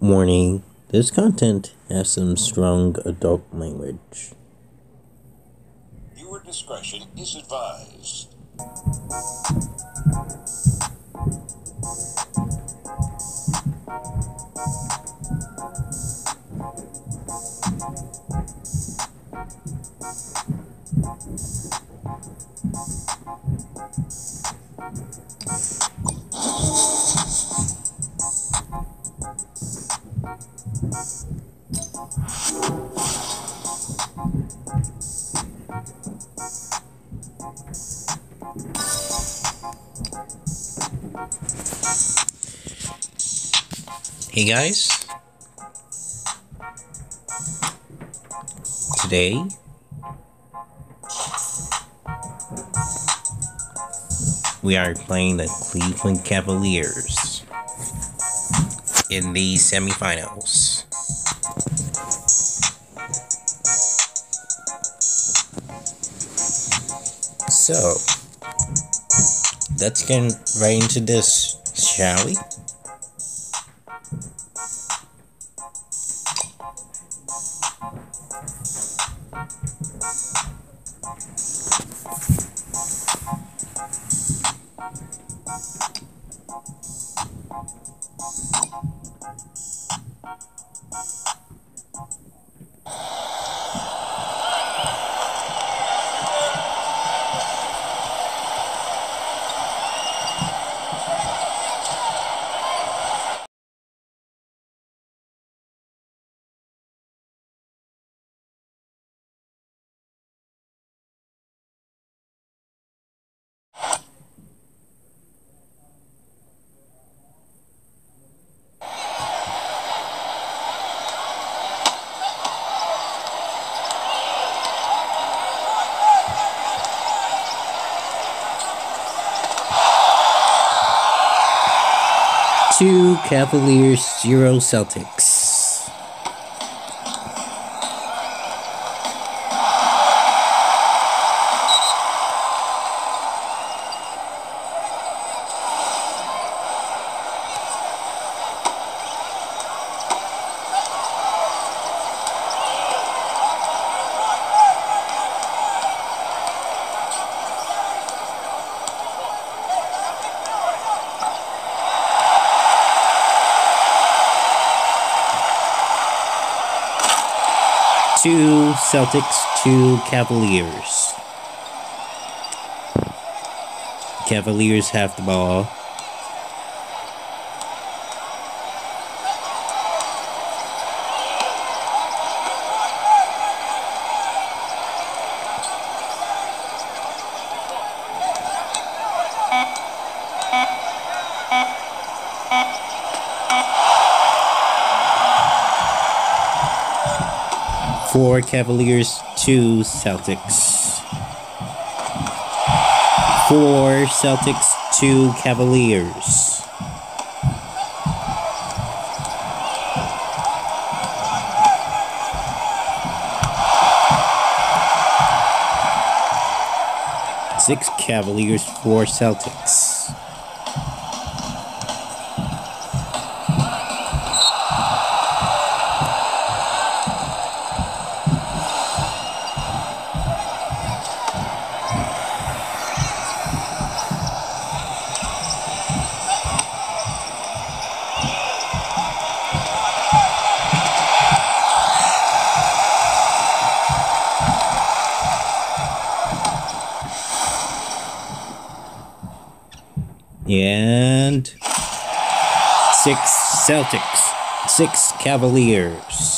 Warning this content has some strong adult language. Viewer discretion is advised. Hey guys. Today we are playing the Cleveland Cavaliers in the semifinals. So, let's get right into this, shall we? Two Cavaliers, zero Celtics. Two Celtics, two Cavaliers. Cavaliers have the ball. Four Cavaliers, two Celtics. Four Celtics, two Cavaliers. Six Cavaliers, four Celtics. And six Celtics, six Cavaliers.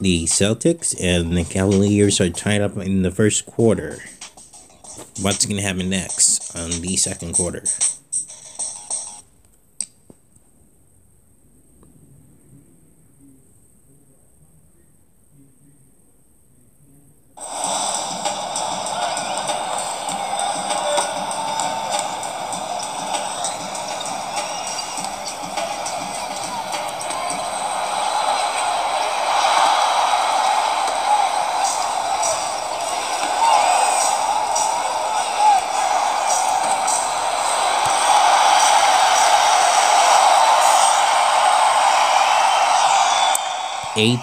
The Celtics and the Cavaliers are tied up in the first quarter. What's going to happen next on the second quarter? Eight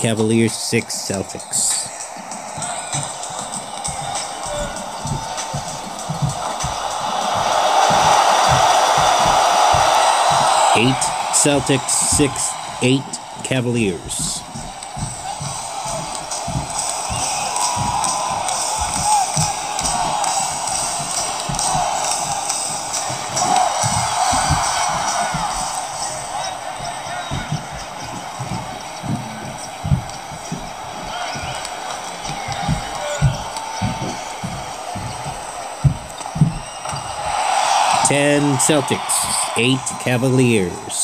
Cavaliers, six Celtics. Eight Celtics, six, eight Cavaliers. Celtics, eight Cavaliers.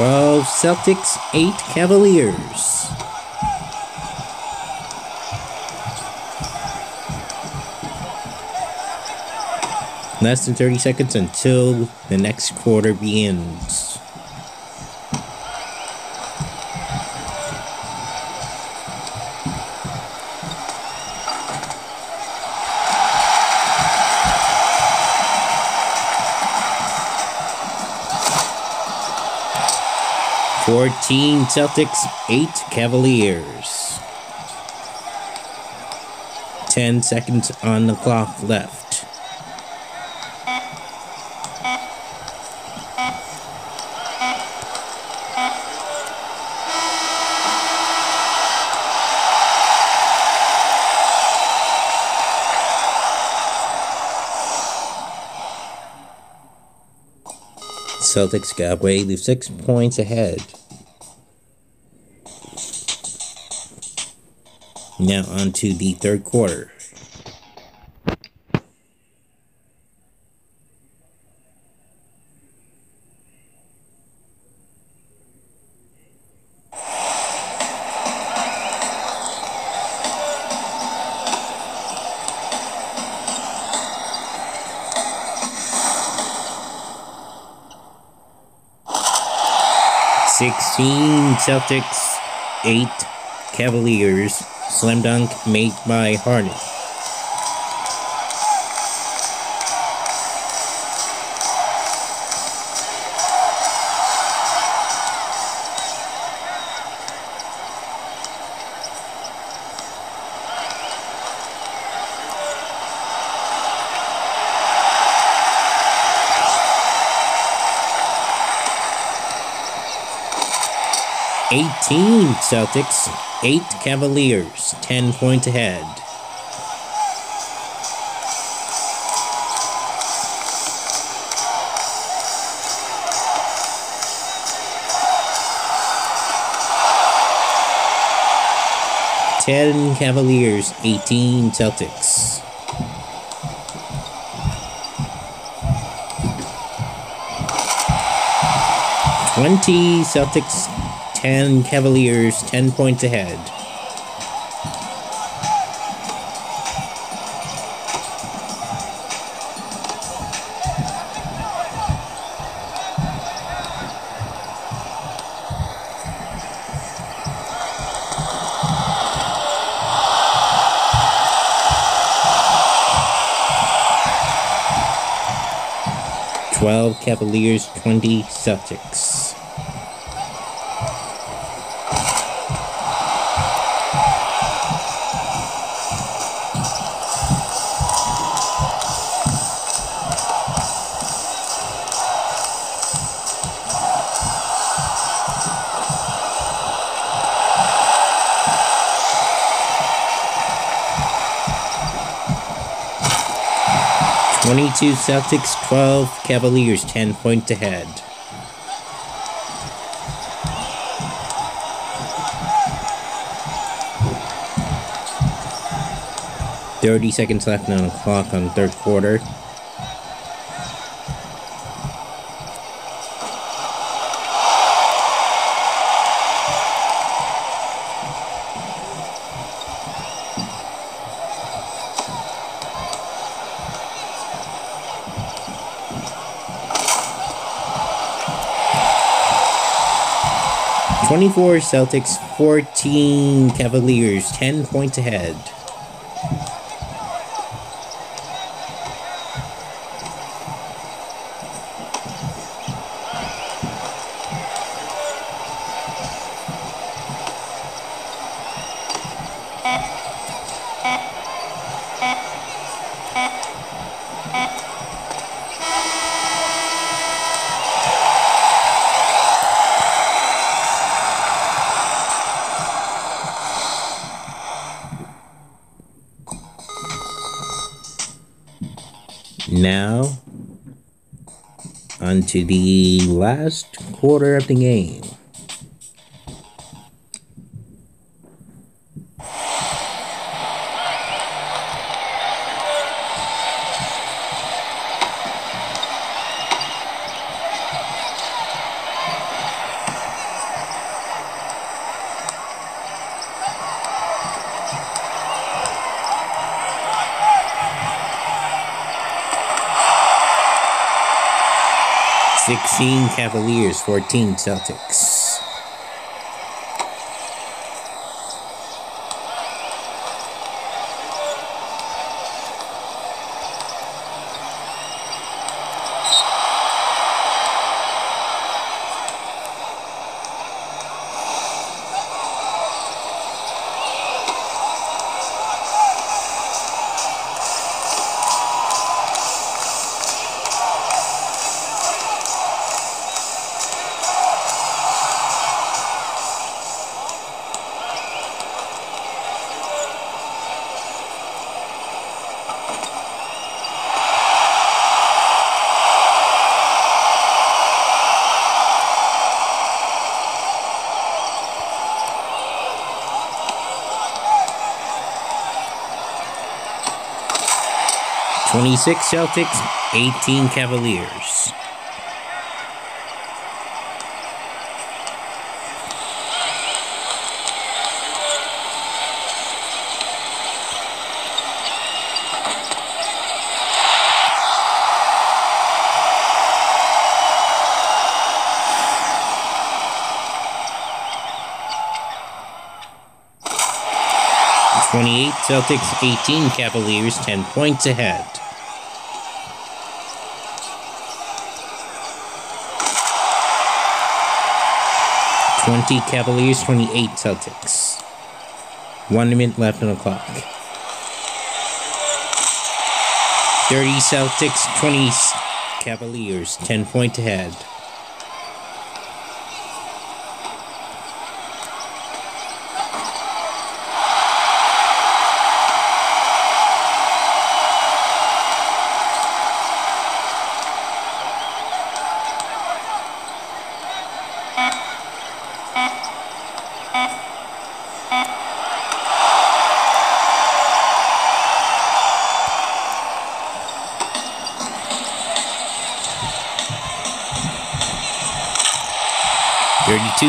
Twelve Celtics, eight Cavaliers. Less than 30 seconds until the next quarter begins. Fourteen Celtics, eight Cavaliers. Ten seconds on the clock left. Celtics got away with six points ahead. Now on to the third quarter. Sixteen Celtics, eight Cavaliers. Slam Dunk made by Harness. 15 Celtics, 8 Cavaliers, 10 point ahead. Ten Cavaliers, eighteen Celtics. Twenty Celtics, 10 Cavaliers 10 points ahead. Twelve Cavaliers, twenty Celtics. Twenty-two Celtics, twelve Cavaliers, ten points ahead. Thirty seconds left on the clock on third quarter. Twenty-four Celtics, fourteen Cavaliers, ten points ahead. Now, onto the last quarter of the game. Sixteen Cavaliers, fourteen Celtics. Twenty-six Celtics, eighteen Cavaliers. Twenty-eight Celtics, eighteen Cavaliers, ten points ahead. Twenty Cavaliers, twenty-eight Celtics. One minute left on the clock. Thirty Celtics, twenty Cavaliers, ten points ahead.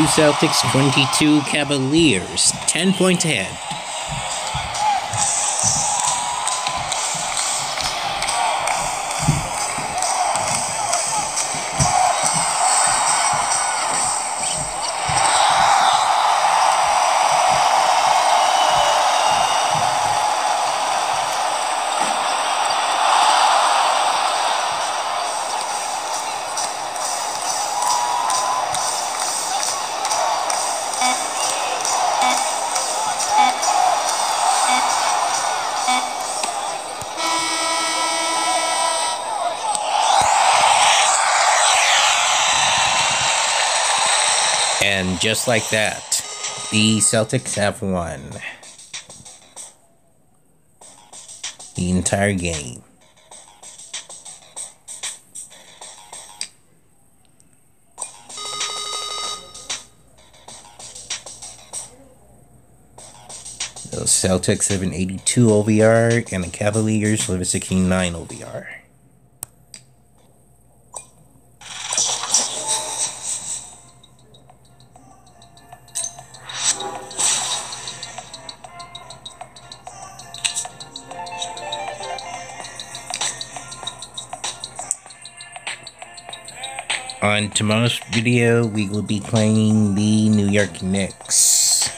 Celtics, twenty-two Cavaliers, ten points ahead. Just like that, the Celtics have won the entire game. The Celtics have an 82 OVR and the Cavaliers have a 69 OVR. On tomorrow's video, we will be playing the New York Knicks.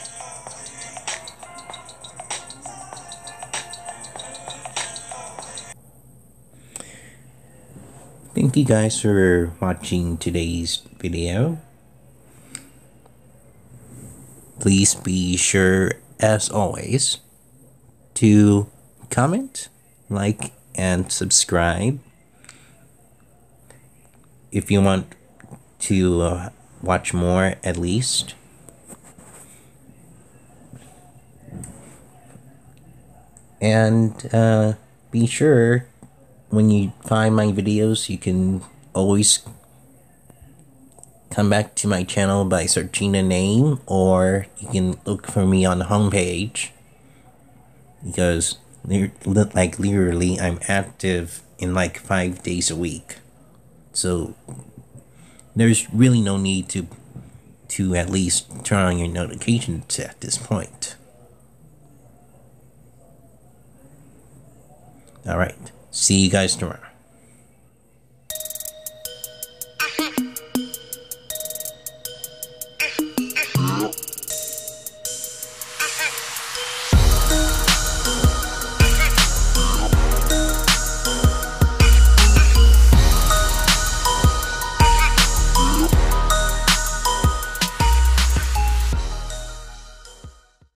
Thank you guys for watching today's video. Please be sure, as always, to comment, like, and subscribe if you want to uh, watch more at least. And uh, be sure when you find my videos, you can always come back to my channel by searching a name or you can look for me on the homepage because like literally I'm active in like five days a week. So there's really no need to to at least turn on your notifications at this point. All right. See you guys tomorrow.